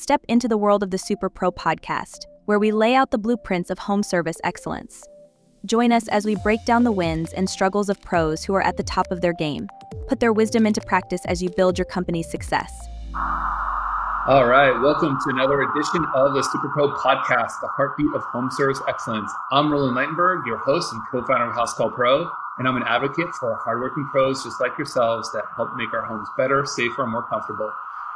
Step into the world of the Superpro podcast, where we lay out the blueprints of home service excellence. Join us as we break down the wins and struggles of pros who are at the top of their game. Put their wisdom into practice as you build your company's success. All right, welcome to another edition of the Superpro Podcast, the heartbeat of home service excellence. I'm Roland Ligtenberg, your host and co-founder of Housecall Pro, and I'm an advocate for hardworking pros just like yourselves that help make our homes better, safer, and more comfortable.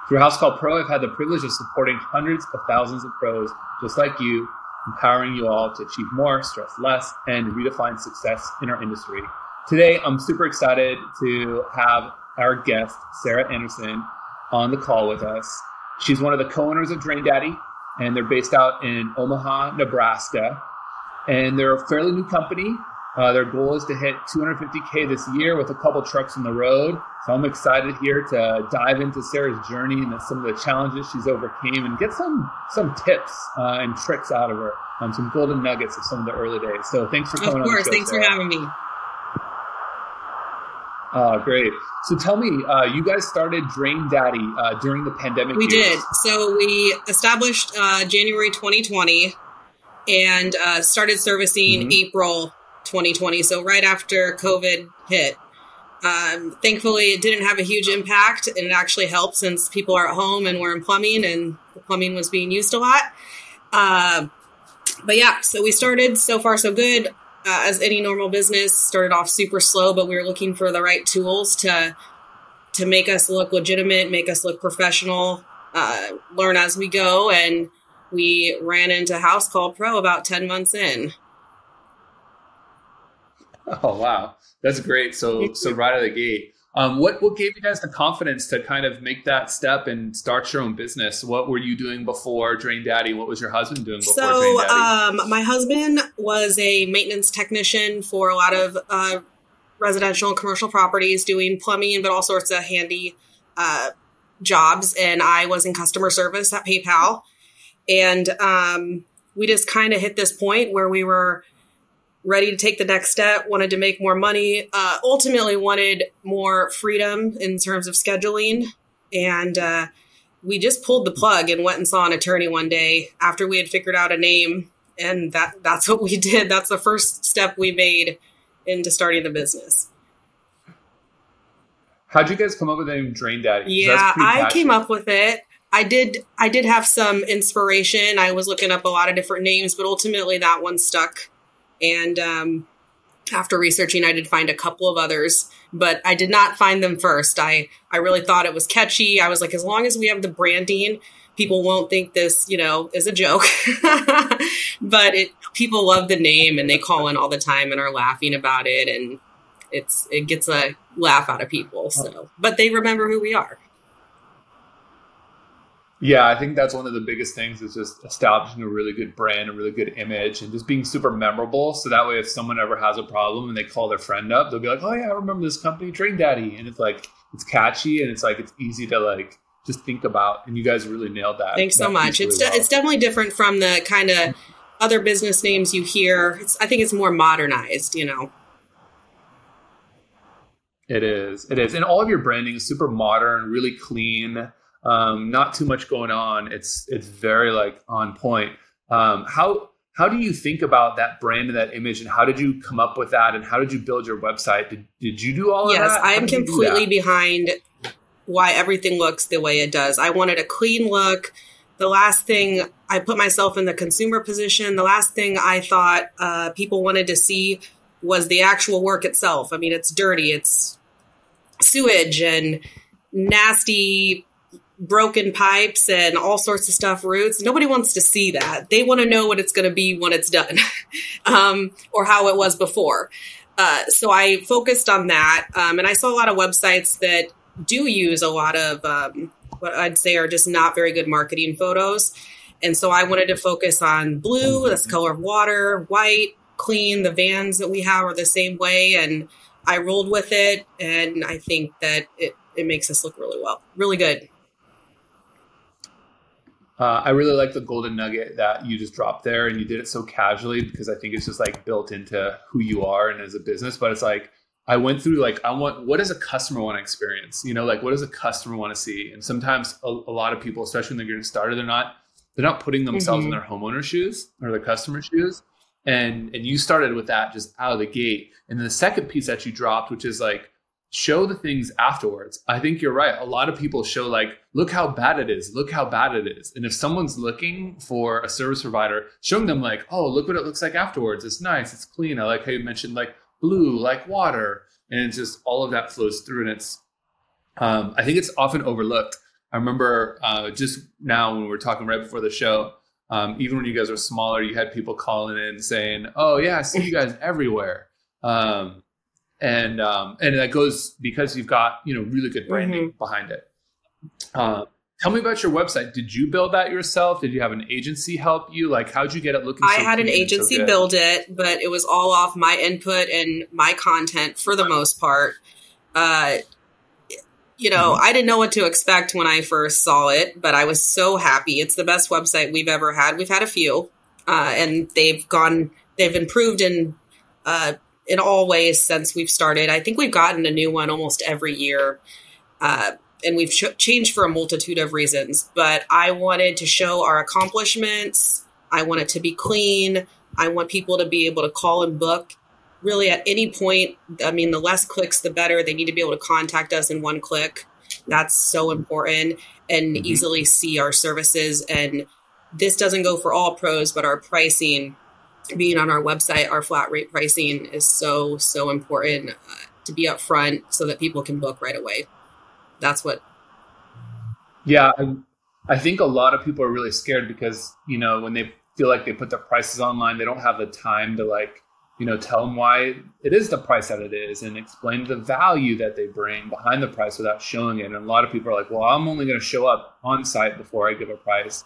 Through Housecall Pro, I've had the privilege of supporting hundreds of thousands of pros just like you, empowering you all to achieve more, stress less, and redefine success in our industry. Today, I'm super excited to have our guest, Sara Anderson, on the call with us. She's one of the co owners of Drain Daddy, and they're based out in Omaha, Nebraska. And they're a fairly new company. Uh, their goal is to hit 250K this year with a couple trucks on the road. So I'm excited here to dive into Sara's journey and some of the challenges she's overcame and get some some tips uh, and tricks out of her, um, some golden nuggets of some of the early days. So thanks for coming Of course, on the show, thanks Sara. for having me. Oh, great. So tell me, uh, you guys started Drain Daddy uh, during the pandemic We years. did. So we established uh, January 2020 and uh, started servicing Mhm. April 2020. So right after COVID hit. Um, thankfully, it didn't have a huge impact, and it actually helped since people are at home and we're in plumbing, and the plumbing was being used a lot. Uh, but yeah, so we started so far so good. Uh, as any normal business, started off super slow, but we were looking for the right tools to to make us look legitimate, make us look professional, uh, learn as we go, and we ran into Housecall Pro about ten months in. Oh wow, that's great. So so right out of the gate, um, what what gave you guys the confidence to kind of make that step and start your own business? What were you doing before Drain Daddy? What was your husband doing before Drain So, Daddy? um, my husband was a maintenance technician for a lot of uh, residential and commercial properties, doing plumbing, but all sorts of handy uh, jobs. And I was in customer service at PayPal. And um, we just kind of hit this point where we were ready to take the next step, wanted to make more money, uh, ultimately wanted more freedom in terms of scheduling. And uh, we just pulled the plug and went and saw an attorney one day after we had figured out a name. And that, that's what we did. That's the first step we made into starting the business. How'd you guys come up with the name Drain Daddy? Yeah, I came up with it. I did I did have some inspiration. I was looking up a lot of different names, but ultimately that one stuck. And um, after researching, I did find a couple of others, but I did not find them first. I I really thought it was catchy. I was like, as long as we have the branding, people won't think this, you know, is a joke. but it people love the name and they call in all the time and are laughing about it and it's it gets a laugh out of people. So, but they remember who we are. Yeah, I think that's one of the biggest things is just establishing a really good brand, a really good image, and just being super memorable. So that way, if someone ever has a problem and they call their friend up, they'll be like, "Oh yeah, I remember this company, Drain Daddy," and it's like it's catchy and it's like it's easy to like just think about. And you guys really nailed that. Thanks so that much. piece It's really de- it's definitely different from the kind of other business names you hear. It's, I think it's more modernized, you know. It is. It is. And all of your branding is super modern, really clean. Um, not too much going on. It's it's very like on point. Um, how how do you think about that brand and that image, and how did you come up with that, and how did you build your website? Did, did you do all of yes, that? Yes i am did you do completely behind why everything looks the way it does. I wanted a clean look. The last thing I put myself in the consumer position. The last thing I thought uh, people wanted to see was the actual work itself. I mean, it's dirty. It's sewage and nasty broken pipes and all sorts of stuff roots. Nobody wants to see that. They want to know what it's going to be when it's done um, or how it was before. Uh, so i focused on that um, and i saw a lot of websites that do use a lot of um, what i'd say are just not very good marketing photos. And so i wanted to focus on blue that's the color of water white clean the vans that we have are the same way and i rolled with it and i think that it, it makes us look really well really good Uh, I really like the golden nugget that you just dropped there, and you did it so casually because I think it's just like built into who you are and as a business. But it's like I went through like I want what does a customer want to experience? You know, like what does a customer want to see? And sometimes a, a lot of people, especially when they're getting started, they're not they're not putting themselves mm-hmm. in their homeowner shoes or their customer shoes. And and you started with that just out of the gate. And then the second piece that you dropped, which is like show the things afterwards. I think you're right. A lot of people show like, look how bad it is. Look how bad it is. And if someone's looking for a service provider, showing them like, oh, look what it looks like afterwards. It's nice. It's clean. I like how you mentioned like blue, like water. And it's just all of that flows through. And it's, um, I think it's often overlooked. I remember uh, just now when we were talking right before the show, um, even when you guys were smaller, you had people calling in saying, "Oh yeah, I see you guys everywhere." Um, and um, and that goes because you've got you know really good branding mm-hmm. behind it. Uh, tell me about your website. Did you build that yourself? Did you have an agency help you? Like, how'd you get it looking? I so had an agency so build it, but it was all off my input and my content for the most part. Uh, you know, mm-hmm. I didn't know what to expect when I first saw it, but I was so happy. It's the best website we've ever had. We've had a few, uh, and they've gone, they've improved and uh, in all ways since we've started. I think we've gotten a new one almost every year. Uh, and we've ch- changed for a multitude of reasons, but I wanted to show our accomplishments. I want it to be clean. I want people to be able to call and book really at any point. I mean, the less clicks, the better. They need to be able to contact us in one click. That's so important and mm-hmm. easily see our services. And this doesn't go for all pros, but our pricing being on our website, our flat rate pricing is so, so important uh, to be upfront so that people can book right away. That's what. Yeah. I, I think a lot of people are really scared because, you know, when they feel like they put their prices online, they don't have the time to like, you know, tell them why it is the price that it is and explain the value that they bring behind the price without showing it. And a lot of people are like, well, I'm only going to show up on site before I give a price.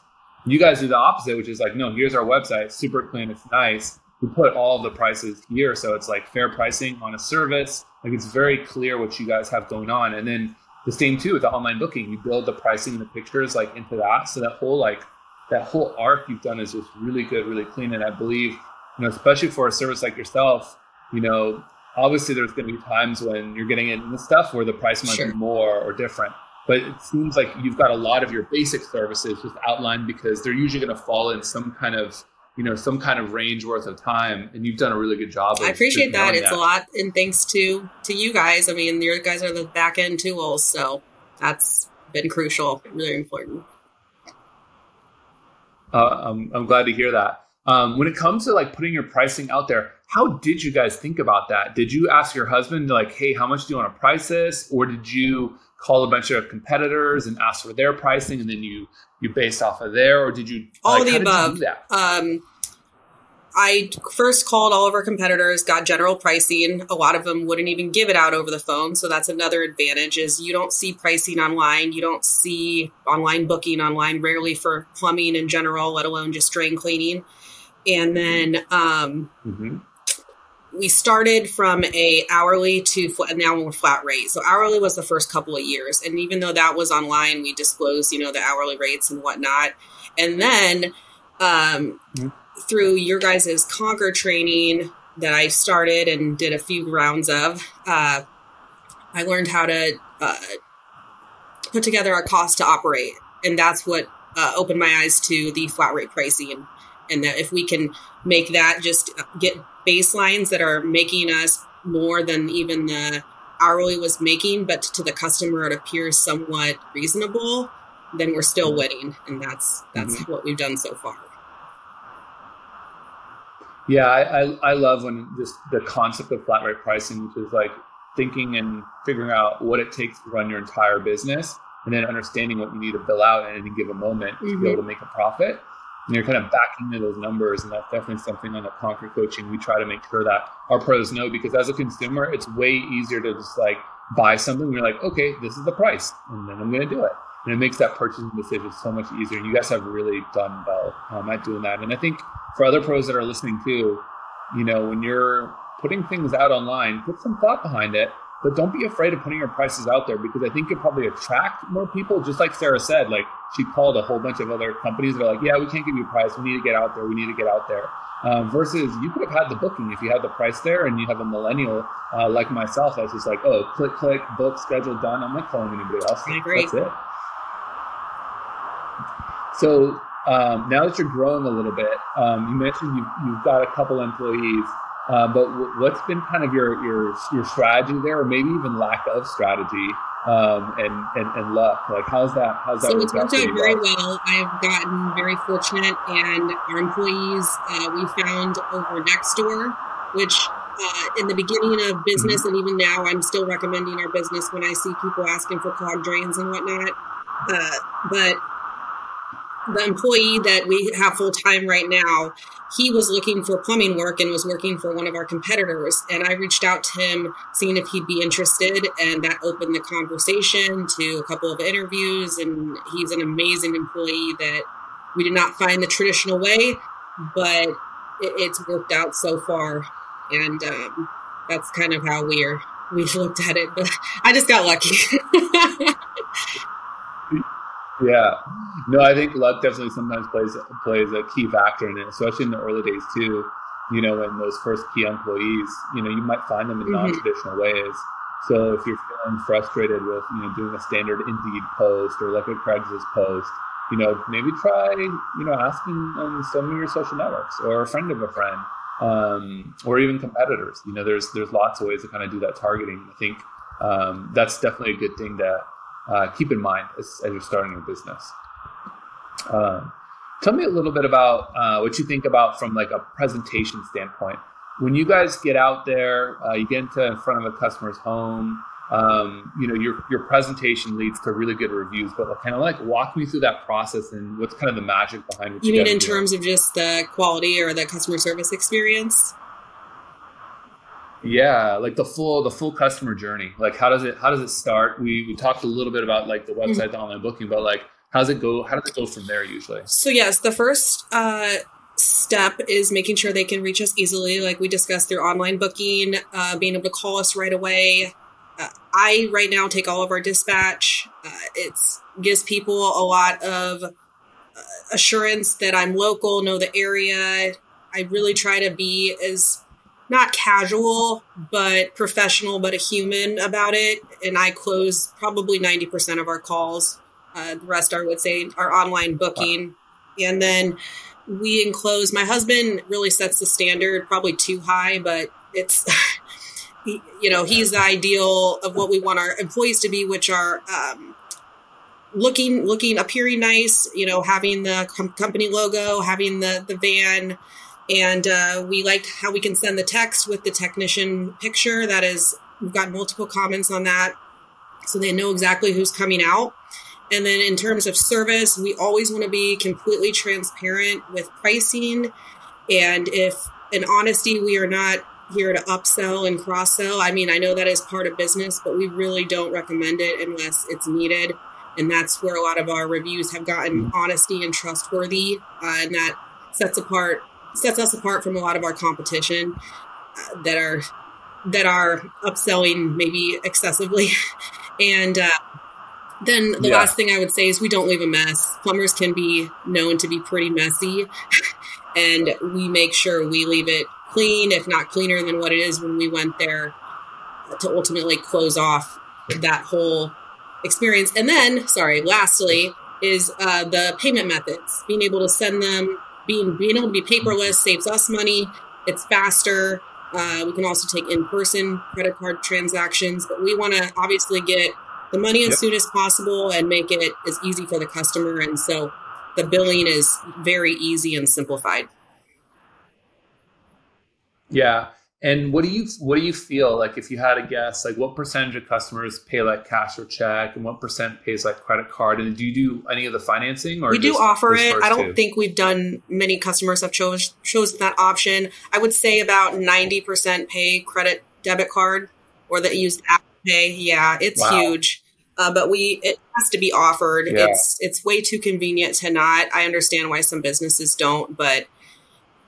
You guys do the opposite, which is like, no, here's our website, super clean, it's nice. We put all the prices here, so it's like fair pricing on a service. Like it's very clear what you guys have going on, and then the same too with the online booking. You build the pricing and the pictures like into that, so that whole like that whole arc you've done is just really good, really clean. And I believe, you know, especially for a service like yourself, you know, obviously there's going to be times when you're getting into stuff where the price might sure. be more or different but it seems like you've got a lot of your basic services just outlined because they're usually going to fall in some kind of you know some kind of range worth of time and you've done a really good job i appreciate that. it's that. a lot and thanks to to you guys. I mean your guys are the back end tools so that's been crucial really important. Uh, I'm, I'm glad to hear that. Um, when it comes to like putting your pricing out there how did you guys think about that? Did you ask your husband like hey how much do you want to price this? Or did you call a bunch of competitors and ask for their pricing and then you you based off of there or did you all like, the above. um, i first called all of our competitors got general pricing. A lot of them wouldn't even give it out over the phone so that's another advantage is you don't see pricing online. You don't see online booking online rarely for plumbing in general let alone just drain cleaning. And then um, mm-hmm we started from a hourly to fl- now we're flat rate. So hourly was the first couple of years, and even though that was online, we disclosed you know the hourly rates and whatnot. And then um, mm-hmm. through your guys's Conquer training that I started and did a few rounds of, uh, I learned how to uh, put together a cost to operate, and that's what uh, opened my eyes to the flat rate pricing. And that if we can make that just get baselines that are making us more than even the hourly was making, but to the customer it appears somewhat reasonable, then we're still mm-hmm. winning, and that's that's mm-hmm. what we've done so far. Yeah, I, I, I love when this the concept of flat rate pricing, which is like thinking and figuring out what it takes to run your entire business, and then understanding what you need to bill out at any given moment mm-hmm. to be mm-hmm. able to make a profit and you're kind of backing into those numbers. And that's definitely something on the Conquer coaching we try to make sure that our pros know because as a consumer, it's way easier to just like buy something. You're like, okay, this is the price, and then I'm going to do it. And it makes that purchasing decision so much easier. And you guys have really done well um, at doing that. And I think for other pros that are listening too, you know, when you're putting things out online, put some thought behind it. But don't be afraid of putting your prices out there because I think it probably attract more people. Just like Sara said, like she called a whole bunch of other companies that are like, yeah, we can't give you a price. We need to get out there. We need to get out there. Um, versus you could have had the booking if you had the price there and you have a millennial uh, like myself that's just like, oh, click, click, book, schedule, done. I'm not calling anybody else. I agree. That's it. So um, now that you're growing a little bit, um, you mentioned you've, you've got a couple employees. Uh, but w- what's been kind of your, your your strategy there, or maybe even lack of strategy um, and, and and luck? Like, how's that? How's that? So it's worked out very well. I've gotten very fortunate, and our employees uh, we found over Nextdoor, which uh, in the beginning of business, mm-hmm. and even now, I'm still recommending our business when I see people asking for clog drains and whatnot. Uh, but the employee that we have full time right now, he was looking for plumbing work and was working for one of our competitors. And I reached out to him, seeing if he'd be interested. And that opened the conversation to a couple of interviews. And he's an amazing employee that we did not find the traditional way, but it's worked out so far. And um, that's kind of how we're we've looked at it. But I just got lucky. Yeah, no, I think luck definitely sometimes plays plays a key factor in it, especially in the early days too. You know, when those first key employees, you know, you might find them in mm-hmm. non-traditional ways. So if you're feeling frustrated with you know doing a standard Indeed post or like a Craigslist post, you know, maybe try you know asking on some of your social networks or a friend of a friend, um, or even competitors. You know, there's there's lots of ways to kind of do that targeting. I think um, that's definitely a good thing to uh, keep in mind as, as, you're starting your business. Um, tell me a little bit about uh, what you think about from like a presentation standpoint. When you guys get out there, uh, you get into in front of a customer's home. Um, you know your your presentation leads to really good reviews, but kind of like walk me through that process and what's kind of the magic behind what you, you mean in terms of just the quality or the customer service experience. Yeah, like the full the full customer journey. Like how does it how does it start? We we talked a little bit about like the website, mm-hmm. the online booking, but like how does it go? How does it go from there usually? So yes, the first uh, step is making sure they can reach us easily, like we discussed through online booking, uh, being able to call us right away. Uh, I right now take all of our dispatch. Uh, it gives people a lot of uh, assurance that I'm local, know the area. I really try to be as not casual, but professional, but a human about it. And I close probably 90% of our calls. Uh, the rest, I would say, are online booking. Wow. And then we enclose, my husband really sets the standard, probably too high, but it's, you know, he's the ideal of what we want our employees to be, which are, um, looking looking appearing nice you know having the com- company logo having the the van and uh, we like how we can send the text with the technician picture. That is, we've got multiple comments on that. So they know exactly who's coming out. And then in terms of service, we always want to be completely transparent with pricing. And if in honesty, we are not here to upsell and cross sell. I mean, I know that is part of business, but we really don't recommend it unless it's needed. And that's where a lot of our reviews have gotten honesty and trustworthy. Uh, and that sets apart sets us apart from a lot of our competition uh, that are that are upselling maybe excessively. And uh, then the yeah. last thing i would say is we don't leave a mess. Plumbers can be known to be pretty messy and we make sure we leave it clean if not cleaner than what it is when we went there to ultimately close off that whole experience. And then sorry lastly is uh, the payment methods being able to send them being being able to be paperless saves us money. It's faster. Uh, we can also take in person credit card transactions, but we want to obviously get the money as yep. soon as possible and make it as easy for the customer. And so the billing is very easy and simplified. Yeah. And what do you what do you feel like if you had a guess like what percentage of customers pay like cash or check and what percent pays like credit card? And do you do any of the financing or we do offer it. I don't two? think we've done many customers have chose chosen that option. I would say about 90% pay credit debit card or that use Apple Pay. Yeah it's wow. huge. Uh, but we it has to be offered. Yeah. it's it's way too convenient to not. I understand why some businesses don't but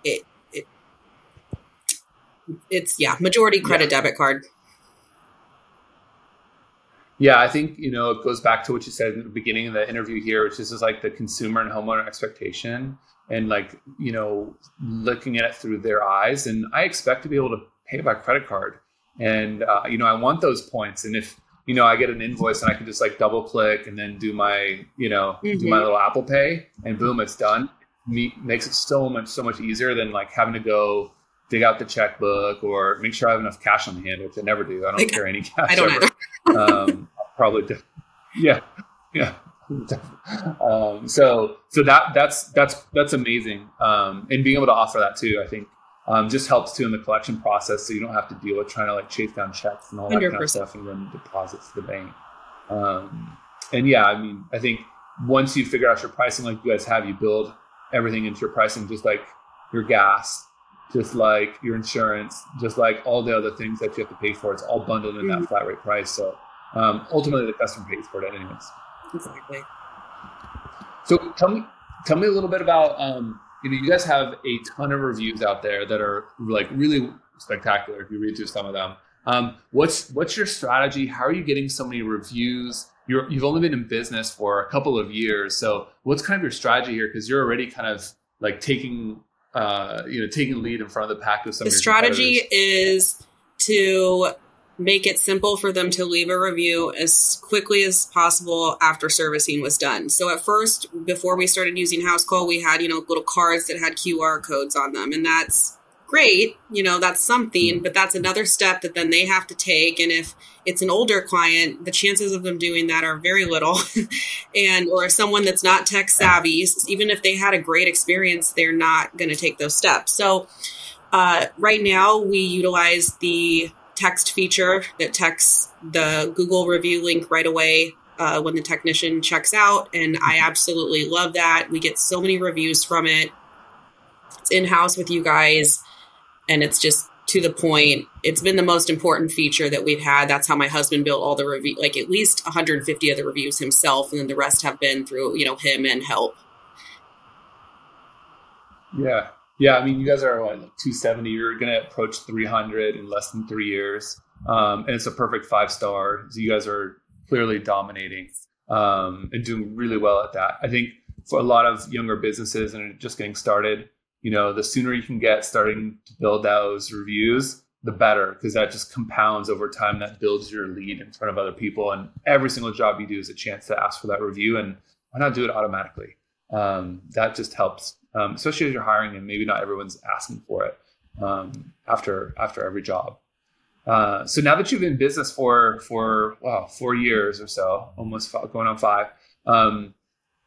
it it's yeah, majority credit yeah. debit card. Yeah, I think you know it goes back to what you said in the beginning of the interview here, which is just like the consumer and homeowner expectation, and like you know looking at it through their eyes. And I expect to be able to pay by credit card, and uh, you know I want those points. And if you know I get an invoice and I can just like double click and then do my you know mm-hmm. do my mm-hmm. little Apple Pay, and boom, it's done. Me, makes it so much so much easier than like having to go dig out the checkbook or make sure I have enough cash on hand, which I never do. I don't carry any cash. I don't ever. um, probably, do. yeah, yeah. um, so, so that that's that's that's amazing, um, and being able to offer that too, I think, um, just helps too in the collection process, so you don't have to deal with trying to like chase down checks and all that 100%. kind of stuff and run deposits to the bank. Um, and yeah, I mean, I think once you figure out your pricing, like you guys have, you build everything into your pricing, just like your gas just like your insurance, just like all the other things that you have to pay for. It's all bundled in mm-hmm. that flat rate price. So um, ultimately, the customer pays for it, anyways. Exactly. So tell me, tell me a little bit about. Um, you know, you guys have a ton of reviews out there that are like really spectacular. If you read through some of them, um, what's what's your strategy? How are you getting so many reviews? you have only been in business for a couple of years, so what's kind of your strategy here? Because you're already kind of like taking uh, you know, taking lead in front of the pack with some. The strategy is to make it simple for them to leave a review as quickly as possible after servicing was done. So at first, before we started using Housecall, we had you know little cards that had QR codes on them, and that's great, you know, that's something, mm-hmm. but that's another step that then they have to take. And if it's an older client, the chances of them doing that are very little. and, or someone that's not tech savvy, even if they had a great experience, they're not going to take those steps. So, uh, right now we utilize the text feature that texts the Google review link right away uh, when the technician checks out. And I absolutely love that. We get so many reviews from it. It's in house with you guys and it's just to the point. It's been the most important feature that we've had. That's how my husband built all the review, like at least 150 of the reviews himself, and then the rest have been through you know him and help. Yeah, yeah. I mean, you guys are what, like 270. You're going to approach 300 in less than three years, um, and it's a perfect five star. So you guys are clearly dominating um, and doing really well at that. I think for a lot of younger businesses and just getting started you know, the sooner you can get starting to build those reviews, the better, because that just compounds over time. That builds your lead in front of other people. And every single job you do is a chance to ask for that review. And why not do it automatically? Um, that just helps, um, especially as you're hiring and maybe not everyone's asking for it um, after after every job. Uh, so now that you've been in business for for wow four years or so, almost going on five, um,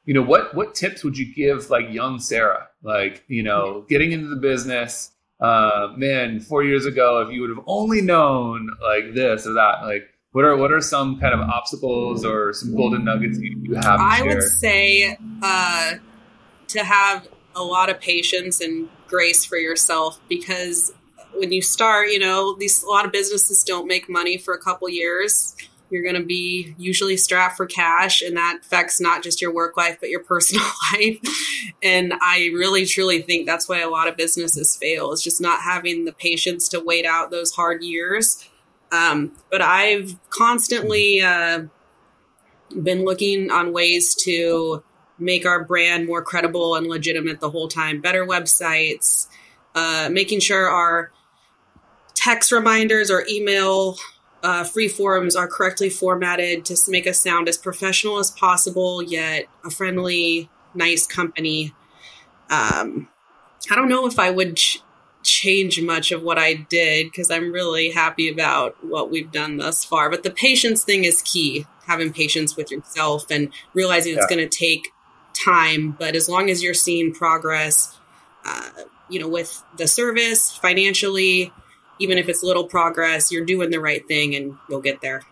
you know what what tips would you give like young sara? Like you know getting into the business uh, man four years ago if you would have only known like this or that like what are what are some kind of obstacles or some golden nuggets you, you have i share? would say uh, to have a lot of patience and grace for yourself because when you start you know these a lot of businesses don't make money for a couple years you're going to be usually strapped for cash, and that affects not just your work life, but your personal life. and I really, truly think that's why a lot of businesses fail is just not having the patience to wait out those hard years. Um, but I've constantly uh, been looking on ways to make our brand more credible and legitimate the whole time. Better websites, uh, making sure our text reminders or email uh, free forums are correctly formatted to make us sound as professional as possible, yet a friendly, nice company. Um, I don't know if I would ch- change much of what I did because I'm really happy about what we've done thus far. But the patience thing is key having patience with yourself and realizing yeah. it's going to take time. But as long as you're seeing progress, uh, you know, with the service financially, even if it's little progress, you're doing the right thing and you'll get there.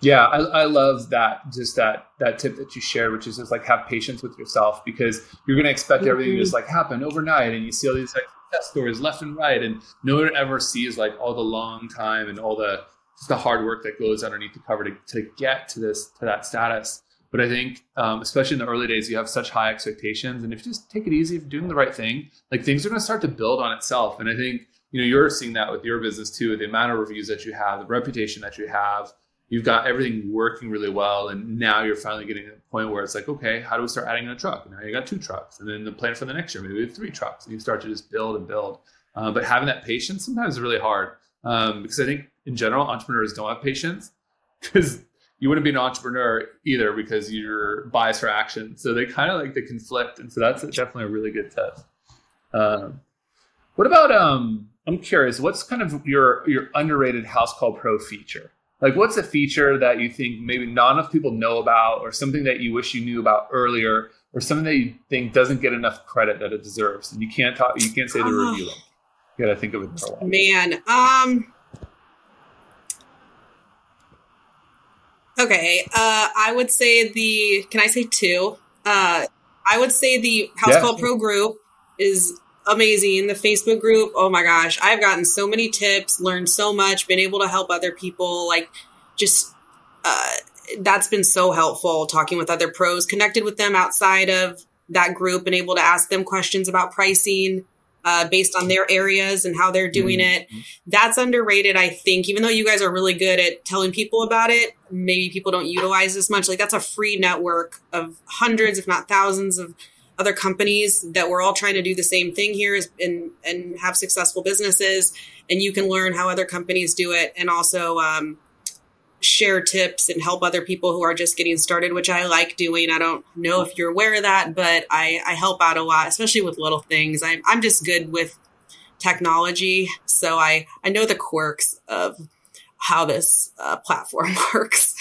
Yeah, I, I love that. Just that that tip that you shared, which is just like have patience with yourself because you're going to expect mm-hmm. everything to just like happen overnight, and you see all these like success stories left and right, and no one ever sees like all the long time and all the just the hard work that goes underneath the cover to, to get to this to that status. But I think, um, especially in the early days, you have such high expectations, and if you just take it easy, if you're doing the right thing, like things are going to start to build on itself. And I think, you know you're seeing that with your business too. The amount of reviews that you have, the reputation that you have, you've got everything working really well, and now you're finally getting to a point where it's like, okay, how do we start adding in a truck? Now you got two trucks, and then the plan for the next year maybe three trucks, and you start to just build and build. Uh, but having that patience sometimes is really hard um, because I think in general entrepreneurs don't have patience because you wouldn't be an entrepreneur either because you're biased for action. So they kind of like they conflict, and so that's definitely a really good test. Um, what about um? I'm curious. What's kind of your your underrated Housecall Pro feature? Like, what's a feature that you think maybe not enough people know about, or something that you wish you knew about earlier, or something that you think doesn't get enough credit that it deserves, and you can't talk, you can't say the uh, review. You got to think of it for a while. Man, um, okay, uh, I would say the. Can I say two? Uh, I would say the House yeah. Call Pro group is amazing. The Facebook group, oh my gosh, I've gotten so many tips, learned so much, been able to help other people. Like, just uh, that's been so helpful talking with other pros, connected with them outside of that group, and able to ask them questions about pricing. Uh, based on their areas and how they're doing mm-hmm. it. That's underrated, I think. Even though you guys are really good at telling people about it, maybe people don't utilize as much. Like that's a free network of hundreds, if not thousands, of other companies that we're all trying to do the same thing here and and have successful businesses and you can learn how other companies do it and also um, share tips and help other people who are just getting started which i like doing. I don't know if you're aware of that but i, I help out a lot especially with little things. I'm, I'm just good with technology so i i know the quirks of how this uh, platform works.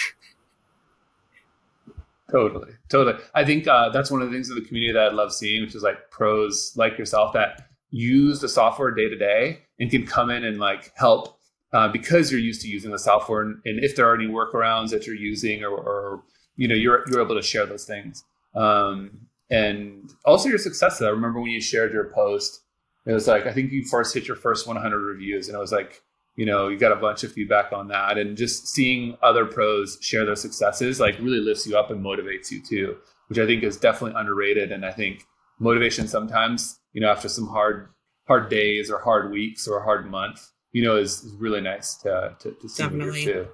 Totally, totally. I think uh, that's one of the things in the community that I love seeing, which is like pros like yourself that use the software day to day and can come in and like help uh, because you're used to using the software. And, and, if there are any workarounds that you're using, or, or you know, you're you're able to share those things. Um, and also your successes. I remember when you shared your post, it was like I think you first hit your first 100 reviews, and it was like you know you got a bunch of feedback on that and just seeing other pros share their successes like really lifts you up and motivates you too which i think is definitely underrated and i think motivation sometimes you know after some hard hard days or hard weeks or a hard month you know is, is really nice to to, to see definitely. too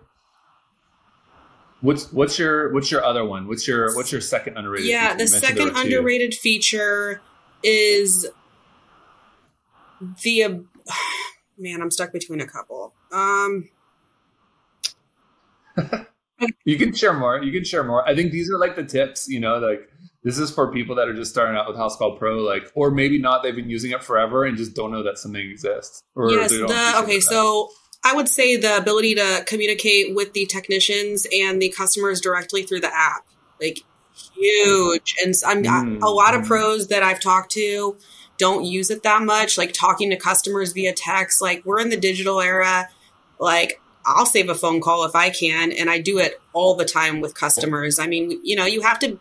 What's what's your what's your other one? What's your what's your second underrated? Yeah, the second underrated feature is the uh, man, I'm stuck between a couple. Um, you can share more. You can share more. I think these are like the tips. You know, like this is for people that are just starting out with Housecall Pro, like, or maybe not. They've been using it forever and just don't know that something exists. yes. The, okay. So I would say the ability to communicate with the technicians and the customers directly through the app, like huge. And I'm mm, a lot of mm. pros that I've talked to don't use it that much, like talking to customers via text. Like we're in the digital era. Like I'll save a phone call if I can, and I do it all the time with customers. I mean, you know, you have to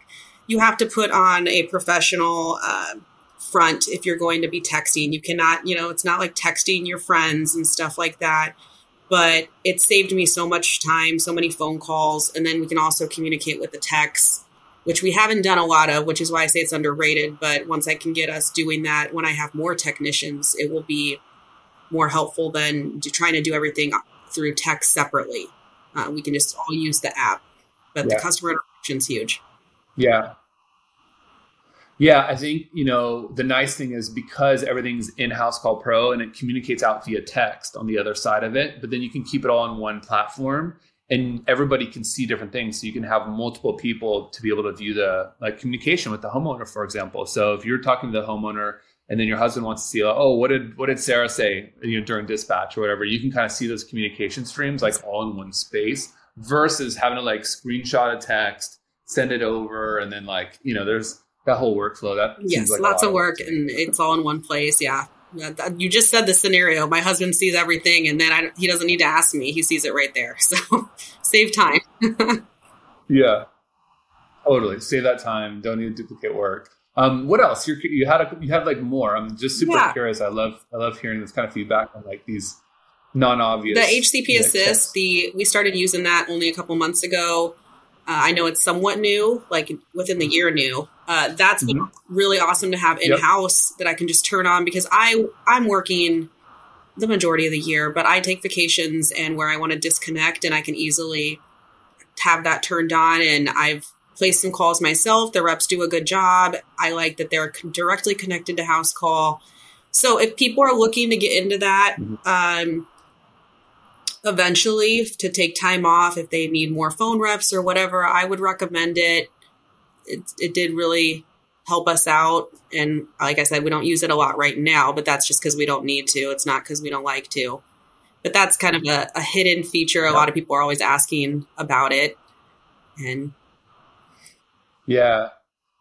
you have to put on a professional uh, front if you're going to be texting. You cannot, you know, it's not like texting your friends and stuff like that. But it saved me so much time, so many phone calls, and then we can also communicate with the text which we haven't done a lot of, which is why I say it's underrated. But once I can get us doing that, when I have more technicians, it will be more helpful than trying to do everything through text separately. Uh, we can just all use the app, but yeah. the customer interaction is huge. Yeah. Yeah, I think, you know, the nice thing is because everything's in Housecall Pro and it communicates out via text on the other side of it, but then you can keep it all on one platform and everybody can see different things. So you can have multiple people to be able to view the like communication with the homeowner for example. So if you're talking to the homeowner and then your husband wants to see like, oh what did what did sara say you know during dispatch or whatever? You can kind of see those communication streams like all in one space versus having to like screenshot a text send it over and then like you know there's that whole workflow that yes like lots of work and it's all in one place yeah you just said the scenario. My husband sees everything, and then I, he doesn't need to ask me. He sees it right there. So save time. yeah, totally. Save that time. Don't need to duplicate work. Um, what else? You're, you had a, you had like more. I'm just super yeah. curious. I love I love hearing this kind of feedback on like these non-obvious. The HCP Assist. The we started using that only a couple months ago. Uh, I know it's somewhat new, like within the year new. Uh, that's mm-hmm. really awesome to have in house yep. that I can just turn on because I I'm working the majority of the year, but I take vacations and where I want to disconnect and I can easily have that turned on. And I've placed some calls myself. The reps do a good job. I like that they're directly connected to Housecall. So if people are looking to get into that, mm-hmm. um, eventually to take time off, if they need more phone reps or whatever, I would recommend it. It, it did really help us out. And like I said, we don't use it a lot right now, but that's just because we don't need to. It's not because we don't like to. But that's kind of a, a hidden feature. A lot of people are always asking about it. And yeah,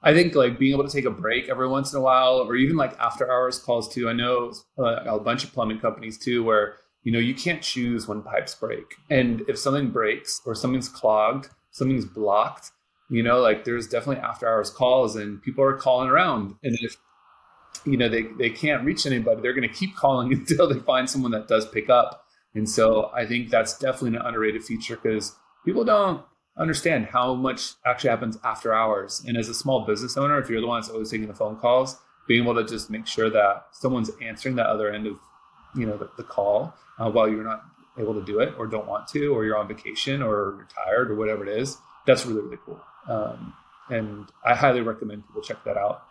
I think like being able to take a break every once in a while, or even like after hours calls too. I know uh, a bunch of plumbing companies too, where you know you can't choose when pipes break, and if something breaks or something's clogged, something's blocked, you know, like there's definitely after hours calls, and people are calling around, and if you know they they can't reach anybody, they're going to keep calling until they find someone that does pick up. And so I think that's definitely an underrated feature because people don't understand how much actually happens after hours. And as a small business owner, if you're the one that's always taking the phone calls, being able to just make sure that someone's answering that other end of, you know, the, the call uh, while you're not able to do it or don't want to, or you're on vacation or you're tired or whatever it is, that's really, really cool. Um, and I highly recommend people check that out.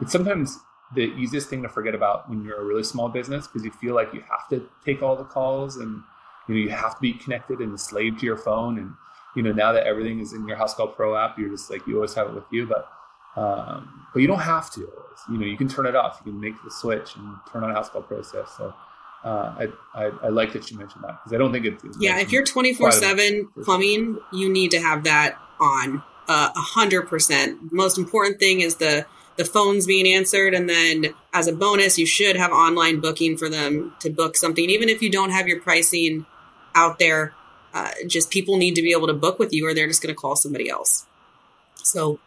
It's sometimes the easiest thing to forget about when you're a really small business because you feel like you have to take all the calls and you know you have to be connected and slave to your phone and you know, now that everything is in your house Housecall Pro app, you're just like you always have it with you, but um, but you don't have to always. You know, you can turn it off. You can make the switch and turn on Housecall Pro stuff. So uh, I, I, I like that you mentioned that because I don't think it. Yeah, if you're twenty four seven plumbing, you need to have that on uh, a hundred percent. Most important thing is the the phones being answered, and then as a bonus, you should have online booking for them to book something, even if you don't have your pricing out there uh, just people need to be able to book with you or they're just going to call somebody else. So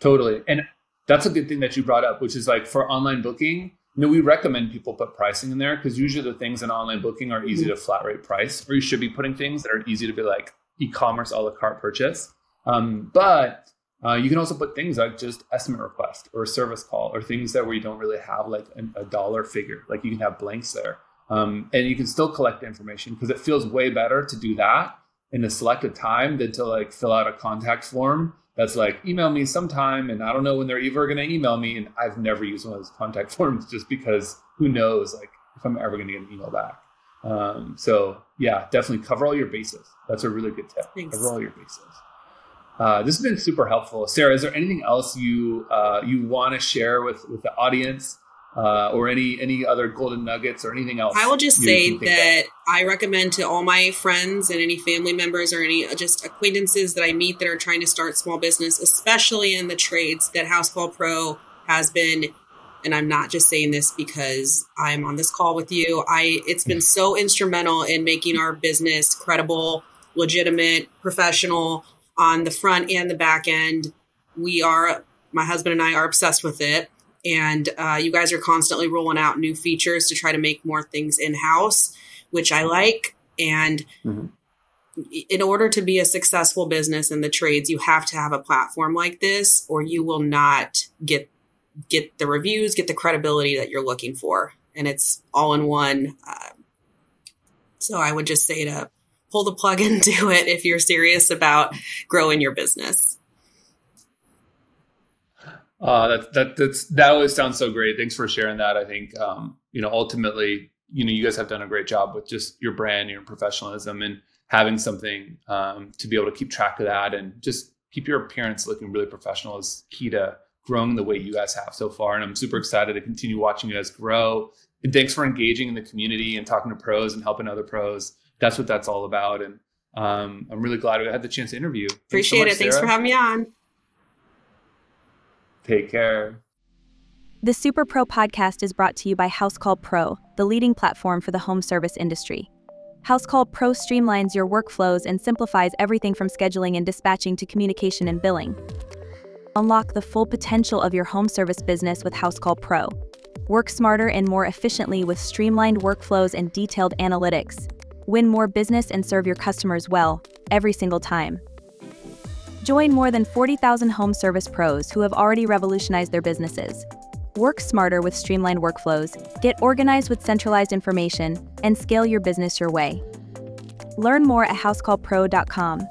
totally. And that's a good thing that you brought up, which is like for online booking, you know, we recommend people put pricing in there because usually the things in online booking are easy mm-hmm. to flat rate price, or you should be putting things that are easy to be like e-commerce a la carte purchase. Um, but uh, you can also put things like just estimate request or service call or things that where you don't really have like a, a dollar figure. Like you can have blanks there. Um, and you can still collect information because it feels way better to do that in a selected time than to like fill out a contact form that's like email me sometime and I don't know when they're ever going to email me and I've never used one of those contact forms just because who knows like if I'm ever going to get an email back. Um, so yeah, definitely cover all your bases. That's a really good tip. Thanks. Cover all your bases. Uh, this has been super helpful, Sara. Is there anything else you uh, you want to share with with the audience? Uh, or any any other golden nuggets or anything else? I will just say that of? I recommend to all my friends and any family members or any just acquaintances that I meet that are trying to start small business, especially in the trades, that Housecall Pro has been. And I'm not just saying this because I'm on this call with you. I it's been so instrumental in making our business credible, legitimate, professional on the front and the back end. We are my husband and I are obsessed with it and uh, you guys are constantly rolling out new features to try to make more things in house, which I like. And mm-hmm. in order to be a successful business in the trades, you have to have a platform like this, or you will not get get the reviews, get the credibility that you're looking for, and it's all in one. Uh, so I would just say to pull the plug and do it if you're serious about growing your business. Uh, that that that's that always sounds so great. Thanks for sharing that. I think um, you know ultimately, you know, you guys have done a great job with just your brand, your professionalism, and having something um, to be able to keep track of that and just keep your appearance looking really professional is key to growing the way you guys have so far. And I'm super excited to continue watching you guys grow. And thanks for engaging in the community and talking to pros and helping other pros. That's what that's all about. And um, I'm really glad we had the chance to interview. Appreciate so much, it. Thanks for having me on. Take care. The Superpro podcast is brought to you by Housecall Pro, the leading platform for the home service industry. Housecall Pro streamlines your workflows and simplifies everything from scheduling and dispatching to communication and billing. Unlock the full potential of your home service business with Housecall Pro. Work smarter and more efficiently with streamlined workflows and detailed analytics. Win more business and serve your customers well, every single time. Join more than 40,000 home service pros who have already revolutionized their businesses. Work smarter with streamlined workflows, get organized with centralized information, and scale your business your way. Learn more at housecallpro.com.